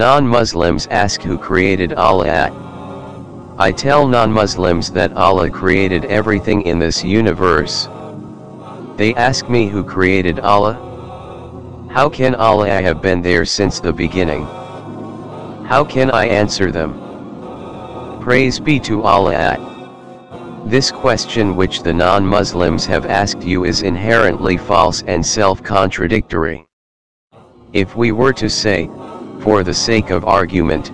non-Muslims ask who created Allah. I tell non-Muslims that Allah created everything in this universe. They ask me who created Allah? How can Allah have been there since the beginning? How can I answer them? Praise be to Allah. This question which the non-Muslims have asked you is inherently false and self-contradictory. If we were to say, for the sake of argument,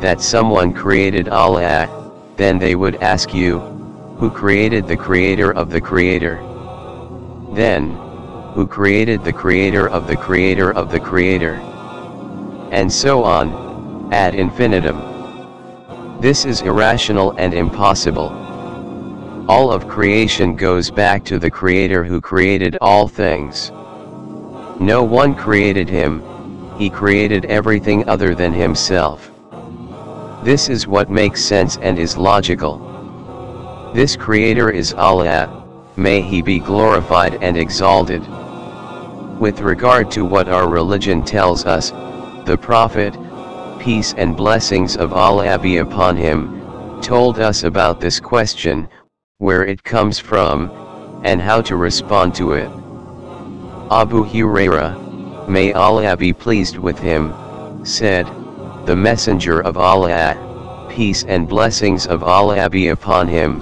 that someone created Allah, then they would ask you, who created the creator of the creator? Then, who created the creator of the creator of the creator? And so on, ad infinitum. This is irrational and impossible. All of creation goes back to the creator who created all things. No one created him, he created everything other than himself. This is what makes sense and is logical. This creator is Allah, may he be glorified and exalted. With regard to what our religion tells us, the Prophet, peace and blessings of Allah be upon him, told us about this question, where it comes from, and how to respond to it. Abu Huraira, may Allah be pleased with him, said, the messenger of Allah, peace and blessings of Allah be upon him,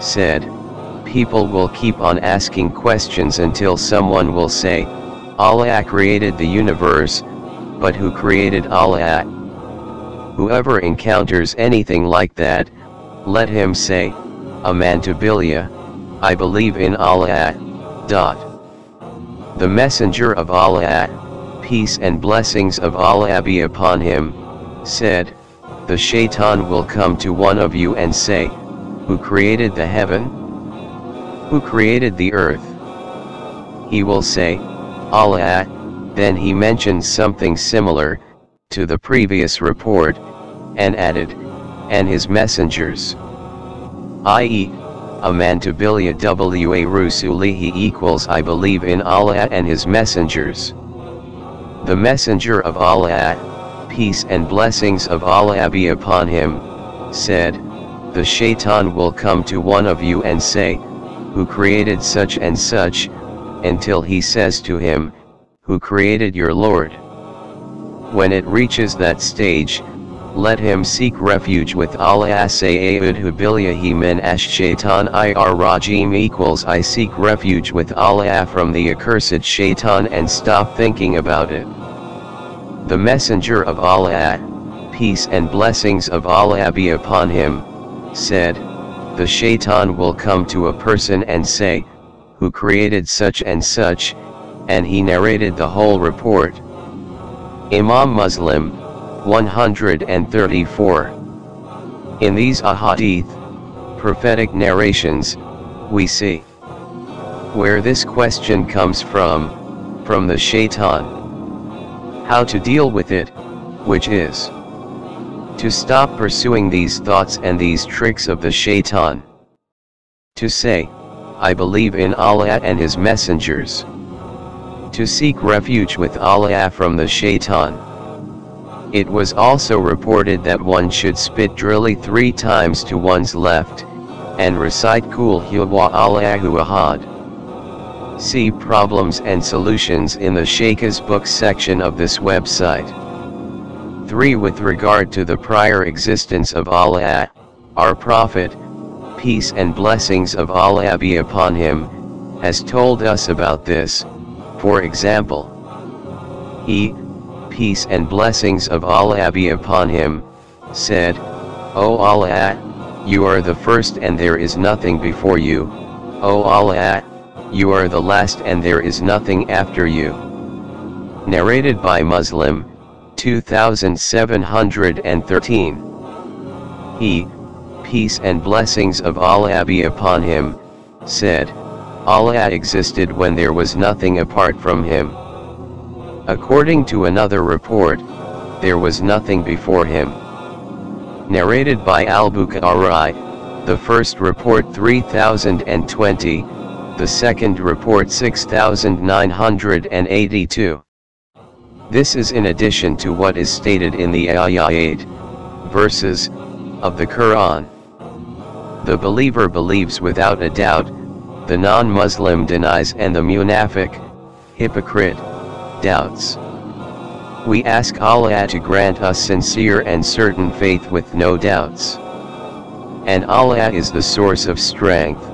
said, people will keep on asking questions until someone will say, Allah created the universe, but who created Allah? Whoever encounters anything like that, let him say, Amantubillah, I believe in Allah. Dot. The messenger of Allah, peace and blessings of Allah be upon him, said, The shaitan will come to one of you and say, Who created the heaven? Who created the earth? He will say, Allah, then he mentions something similar, to the previous report, and added, and his messengers. I.e., a man to Amantubillah wa Rusulihi equals I believe in Allah and his messengers. The messenger of Allah, peace and blessings of Allah be upon him, said, The shaitan will come to one of you and say, Who created such and such, until he says to him, Who created your Lord? When it reaches that stage, let him seek refuge with Allah say Billahi min ash shaitan ir rajim equals I seek refuge with Allah from the accursed shaitan and stop thinking about it. The messenger of Allah, peace and blessings of Allah be upon him, said, the shaitan will come to a person and say, who created such and such, and he narrated the whole report. Imam Muslim, 134. In these ahadith, prophetic narrations, we see where this question comes from, from the shaitan. How to deal with it, which is to stop pursuing these thoughts and these tricks of the shaitan. To say, I believe in Allah and His messengers. To seek refuge with Allah from the shaitan. It was also reported that one should spit drilly three times to one's left, and recite Kul Huwa Allahu Ahad. See problems and solutions in the Sheikh's book section of this website. 3. With regard to the prior existence of Allah, our Prophet, peace and blessings of Allah be upon him, has told us about this, for example. He, peace and blessings of Allah be upon him, said, O Allah, you are the first and there is nothing before you, O Allah, you are the last and there is nothing after you. Narrated by Muslim, 2713. He, peace and blessings of Allah be upon him, said, Allah existed when there was nothing apart from him. According to another report, there was nothing before him. Narrated by Al-Bukhari, the first report 3020, the second report 6982. This is in addition to what is stated in the ayat verses of the Quran. The believer believes without a doubt, the non-Muslim denies and the munafiq, hypocrite, doubts. We ask Allah to grant us sincere and certain faith with no doubts. And Allah is the source of strength.